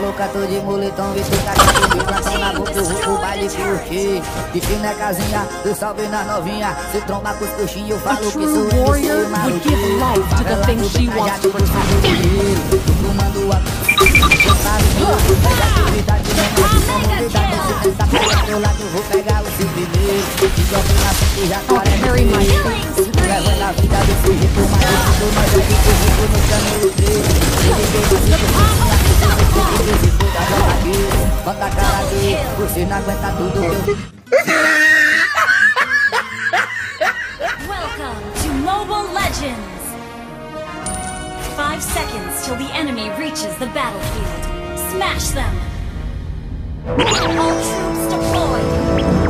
louca, tô de moletom e tu tá comigo Então na boca o baile curtir. Destino é casinha, do salve na novinha Se tromba com os coxinhos, falo que sou eu would give maluquinho. to the things she wants a... Eu Vou pegar o seu primeiro E jogo na já a vida desse jeito Mas eu fico Bota a cara aqui, você não aguenta tudo Welcome to Mobile Legends! Five seconds till the enemy reaches the battlefield. Smash them! All troops deployed!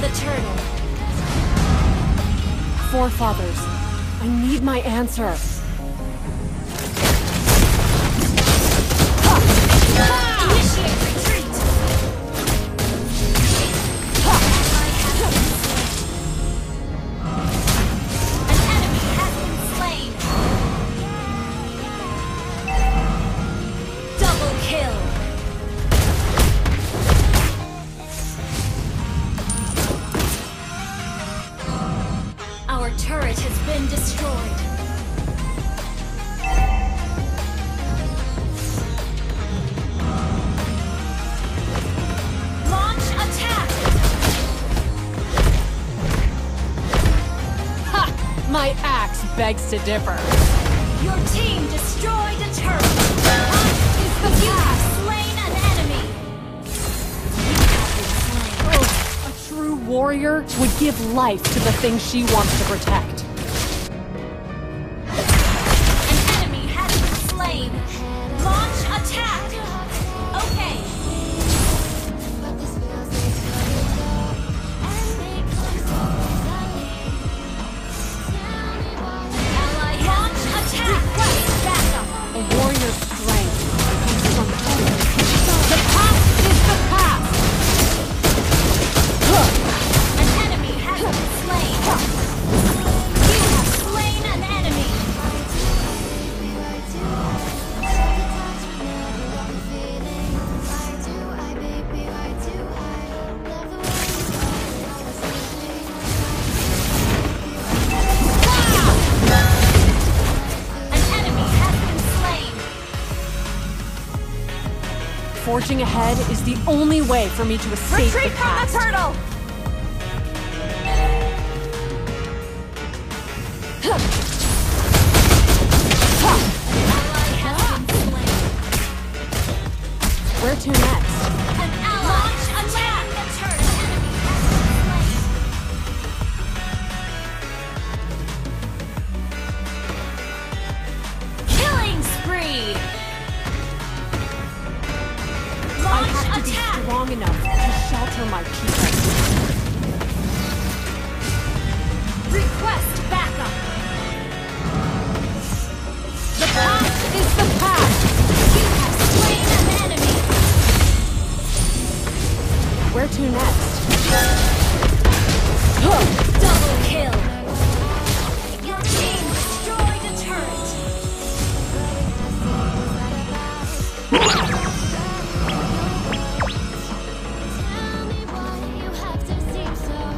the turtle. Forefathers, I need my answer. Ah! Initiate Begs to differ. Your team destroyed a turret. You have slain an enemy. Have. A true warrior would give life to the thing she wants to protect. Forging ahead is the only way for me to escape the past. turtle. Ally has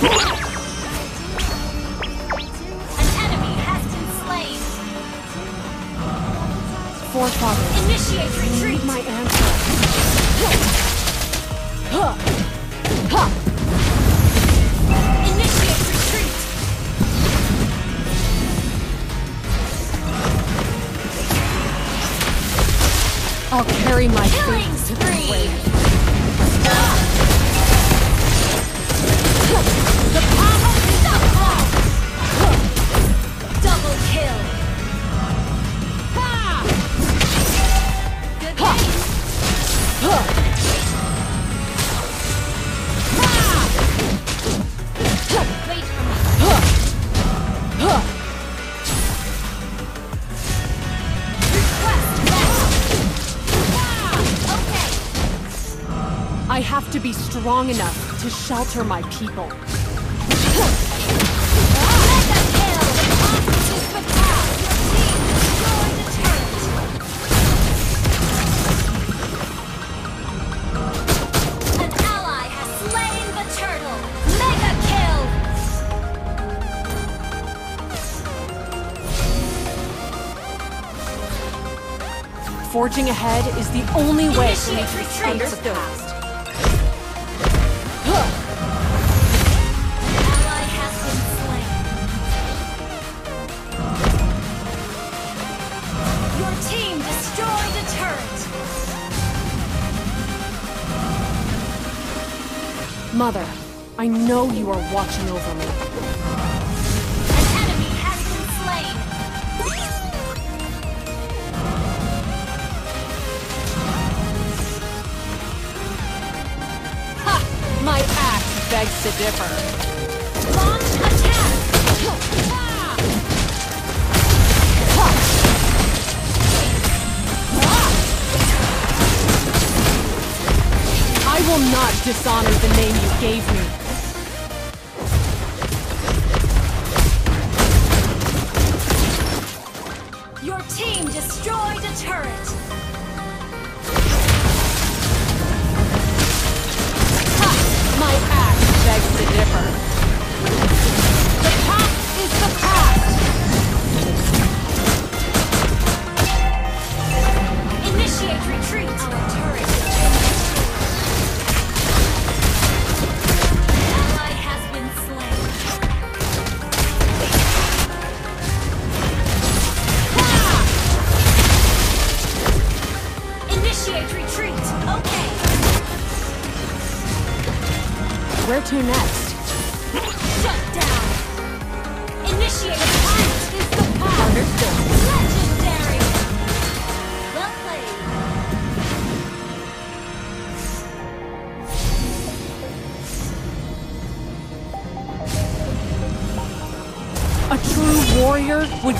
kill. An enemy has been slain. Forefather, Initiate retreat. my answer. Initiate retreat. I'll carry my Killing fate to the spree. I have to be strong enough to shelter my people. Mega kill. This is the path. Your team destroyed a turret. An ally has slain the turtle. Mega kill. Forging ahead is the only way for me Initiate to retreat. escape Mother, I know you are watching over me. An enemy has been slain. Ha! My axe begs to differ. Launch not dishonor the name you gave me. Your team destroyed a turret.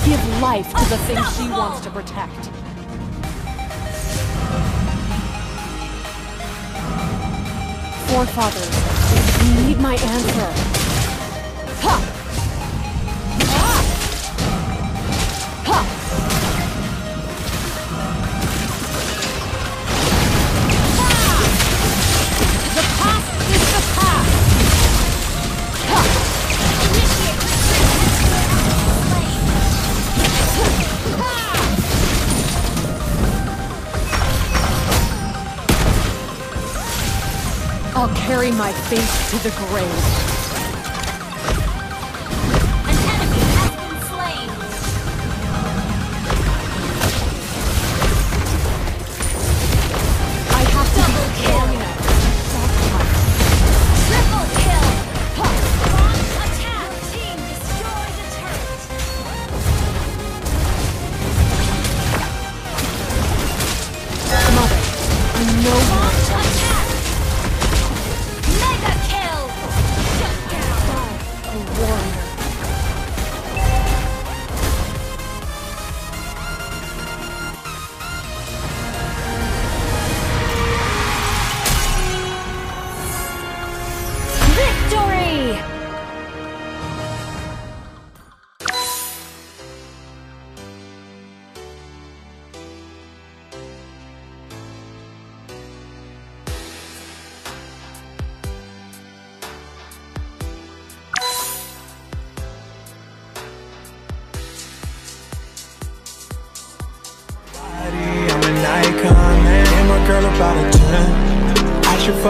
Give life to the thing she wants to protect. Forefathers, you need my answer. Ha! carry my face to the grave.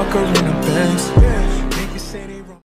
walker in the bed.